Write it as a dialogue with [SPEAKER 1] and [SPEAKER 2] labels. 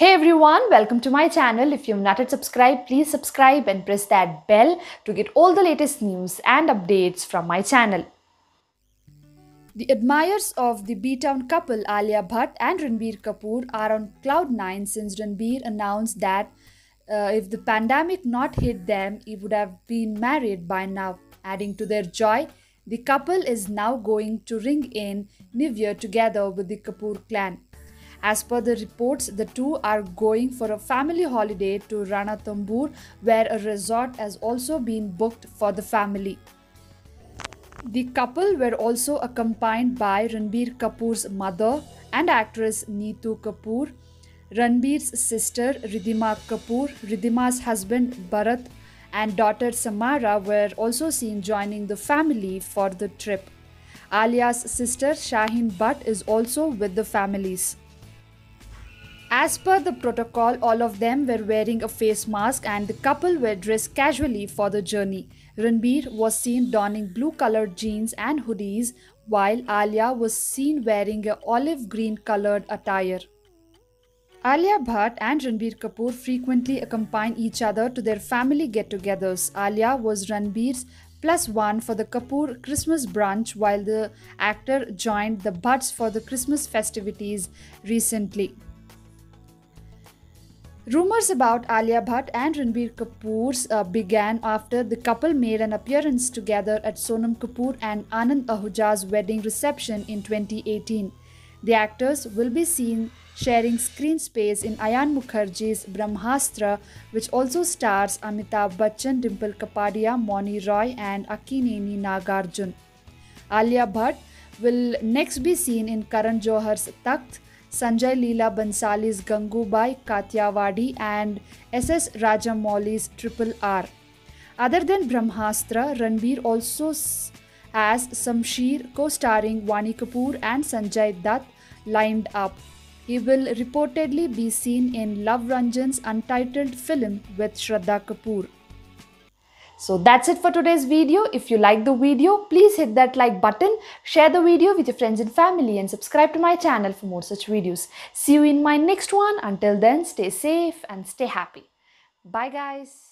[SPEAKER 1] Hey everyone, welcome to my channel. If you've not yet subscribed, please subscribe and press that bell to get all the latest news and updates from my channel. The admirers of the B-Town couple Alia Bhatt and Ranbir Kapoor are on cloud nine since Ranbir announced that uh, if the pandemic not hit them, he would have been married by now. Adding to their joy, the couple is now going to ring in New Year together with the Kapoor clan. As per the reports, the two are going for a family holiday to Ranthambore, where a resort has also been booked for the family. The couple were also accompanied by Ranbir Kapoor's mother and actress Neetu Kapoor, Ranbir's sister Riddhima Kapoor, Riddhima's husband Bharat, and daughter Samara were also seen joining the family for the trip. Alia's sister Shaheen Bhatt is also with the families. As per the protocol, all of them were wearing a face mask and the couple were dressed casually for the journey. Ranbir was seen donning blue colored jeans and hoodies, while Alia was seen wearing a olive green colored attire. Alia Bhatt and Ranbir Kapoor frequently accompany each other to their family get togethers. Alia was Ranbir's plus one for the Kapoor Christmas brunch, while the actor joined the Bhatts for the Christmas festivities recently. Rumors about Alia Bhatt and Ranbir Kapoor's uh, began after the couple made an appearance together at Sonam Kapoor and Anand Ahuja's wedding reception in 2018. The actors will be seen sharing screen space in Ayan Mukerji's Brahmastra, which also stars Amitabh Bachchan, Dimple Kapadia, Mouni Roy, and Akkineni Nagarjun. Alia Bhatt will next be seen in Karan Johar's Takht, Sanjay Leela Bhansali's Gangubai Kathiawadi and SS Rajamouli's Triple R. Other than Brahmastra, Ranbir also has Shamsher co-starring Vaani Kapoor and Sanjay Dutt lined up. He will reportedly be seen in Luv Ranjan's untitled film with Shraddha Kapoor. So that's it for today's video. If you like the video, please hit that like button, share the video with your friends and family and subscribe to my channel for more such videos. See you in my next one. Until then, stay safe and stay happy. Bye guys.